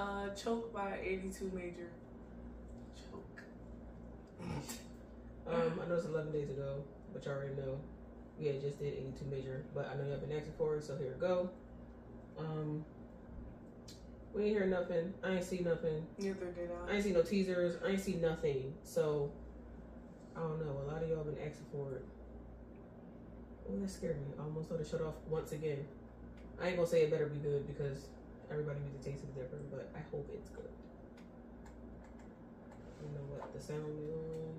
Uh, Choke by 82 Major. Choke. Um, I know it's 11 days ago, but y'all already know we had just did 82 major, but I know have been asking for it, so here we go. Um, we ain't hear nothing. I ain't see nothing. Neither did I ain't see no teasers. I ain't see nothing. So I don't know. A lot of y'all been asking for it. Oh, that scared me. I almost thought it shut off once again. I ain't gonna say it better be good because everybody music taste is different, but I hope it's good. You know what the sound is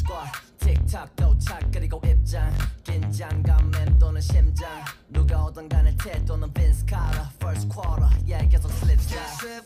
squad 틱탁 도착 그리고 입장 긴장감 맴도는 심장 누가 오던 간에 태도는 빈스 카라 First quarter yeah 계속 slip slide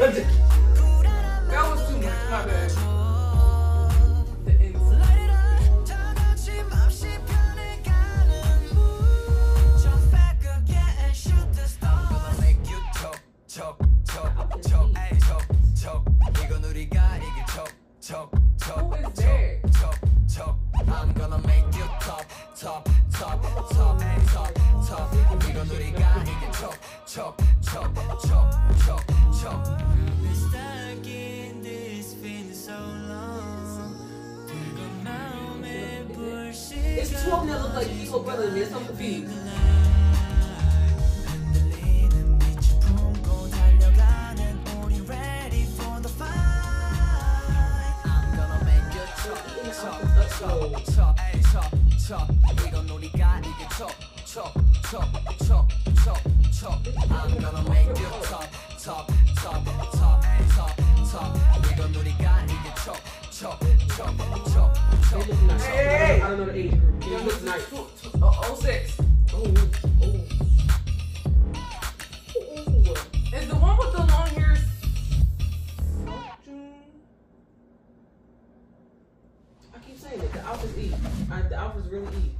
it. That was too much. My bad. The inside. Light 이길 choke choke choke choke choke choke I'm gonna make you top top top top top top 이건 우리가 이길 choke Hey. I don't know the age group. Looks is nice. uh, 06. Oh, oh. Is the one with the long hair? I keep saying it. The outfits eat. The outfits really eat.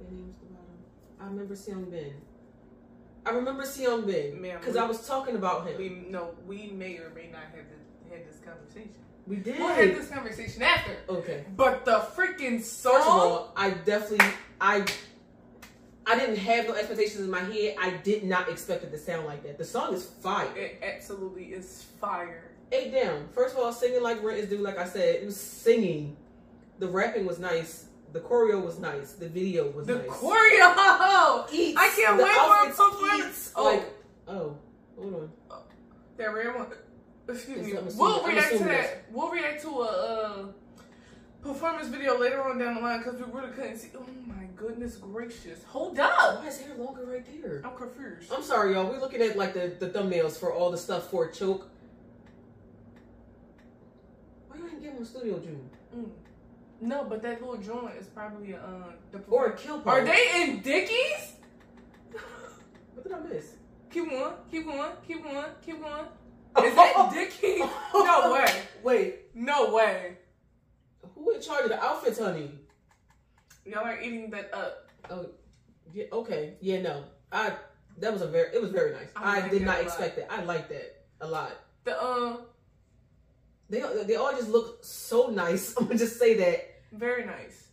Their name's. I remember Seong Bin. I remember Seong Bin because I was talking about him. We no, we may or may not have had this conversation. We did. We'll have this conversation after. Okay. But the freaking song. First of all, I definitely I I didn't have no expectations in my head. I did not expect it to sound like that. The song is fire. it absolutely is fire. Eight down. First of all, singing like Rent is due. Like I said, it was singing. The rapping was nice. The choreo was nice. The video was The nice. The choreo. Eats. I can't The wait for a performance. Oh. Like, oh, hold on. That rare one. Excuse me. We'll react to that. We'll react to a uh, performance video later on down the line because we really couldn't see. Oh my goodness gracious! Hold up. Why is hair longer right there? I'm confused. I'm sorry, y'all. We're looking at like the, the thumbnails for all the stuff for choke. Why you ain't a studio June Mm. No, but that little joint is probably uh the or a kill. kill Are they in Dickies? What did I miss? Keep going, keep going, keep going, keep going. Is that Dickies? No way. Wait, No way. Who in charge of the outfits, honey. Y'all are eating that up. Oh, yeah, okay. Yeah, no. I that was a very it was very nice. I I, did not lot. expect that. I liked that a lot. The uh, They they all just look so nice. I'm gonna just say that very nice.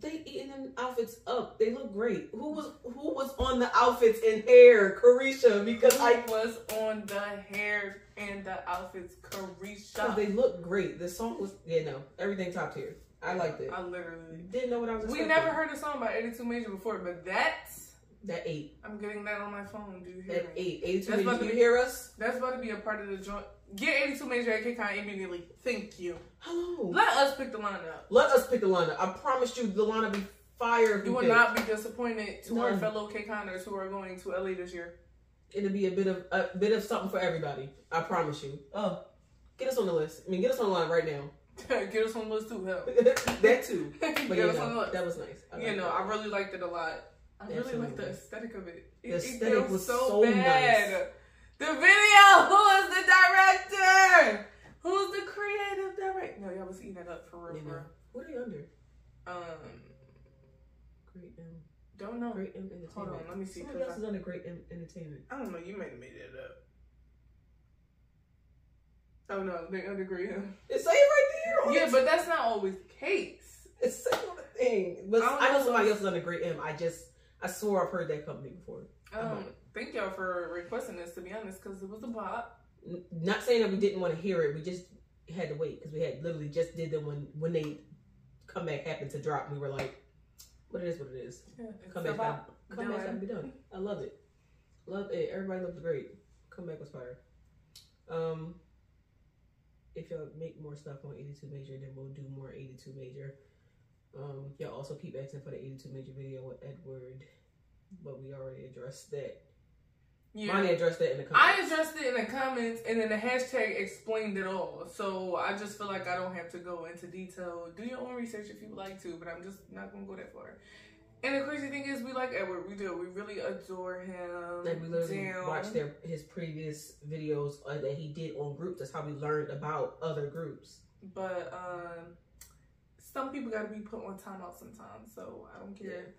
They eating them outfits up. They look great. Who was who was on the outfits and hair? Carisha, because Who I was on the hair and the outfits? Carisha. they look great. The song was yeah no everything top tier. I liked it. I literally. Didn't know what I was. We expecting. never heard a song by 82 Major before, but that's. That eight. I'm getting that on my phone. Do you hear That me? eight. 82 That's about to be- hear us? That's about to be a part of the joint. Get 82 Major at KCON immediately. Thank you. Hello. Let us pick the lineup. Let us pick the lineup. I promised you the lineup be fire. if You will pick. not be disappointed to our fellow KCONers who are going to LA this year. It'll be a bit of a bit of something for everybody. I promise you. Oh, get us on the list. I mean, get us on the line right now. Get us on the list too, hell. that too. But Get us on the list. that was nice. I you know, it. I really liked it a lot. I really like the aesthetic of it. It, The aesthetic feels was so, so bad. nice. The video. Who is the director? Who's the creative director? No, y'all was eating that up for real. You for real. What are you under? Um, Great M. don't know. Great M Entertainment. Hold on, let me see. Somebody else is under Great M Entertainment. I, I don't know. You might have made it up. Oh no, they under Great It say it right there. on Yeah, but that's not always the case. it's saying on the thing. But I I know know. somebody else is under Great M. I just I swore I've heard that company before. Um, thank y'all for requesting this. To be honest, because it was a pop. N- Not saying that we didn't want to hear it. We just had to wait because we had literally just did them when when they come back happened to drop. We were like, what it is, what it is. Yeah, Come back, bop. come back, be done. I love it. Love it. Everybody looked great. Come back was fire. Um, if y'all make more stuff on 82 major, then we'll do more 82 major. Um, y'all also keep asking for the 82 major video with Edward, but we already addressed that. Yeah. Money addressed that in the comments. I addressed it in the comments, and then the hashtag explained it all. So I just feel like I don't have to go into detail. Do your own research if you would like to, but I'm just not gonna go that far. And the crazy thing is, we like Edward. We do. We really adore him. Like we literally Damn. watched their his previous videos uh, that he did on groups. That's how we learned about other groups. But um, some people got to be put on timeout sometimes. So I don't care.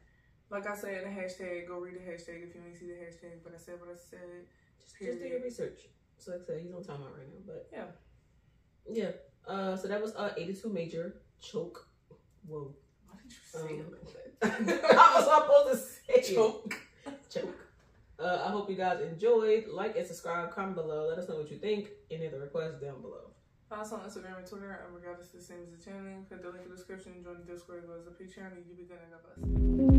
Like I said in the hashtag, go read the hashtag if you ain't see the hashtag. But I said what I said. Just, just do your research. So like I said, he's on timeout right now, but Yeah. yeah. Uh, so that was uh 82 major choke. Whoa. Why did you say Um, that? I was supposed to say. Choke. choke. Uh, I hope you guys enjoyed. Like and subscribe. Comment below. Let us know what you think. Any other requests down below. Follow us on Instagram and Twitter. And regardless, the same as the channel. Click the link in the description. Join the Discord as well as the Patreon. And you be good enough us.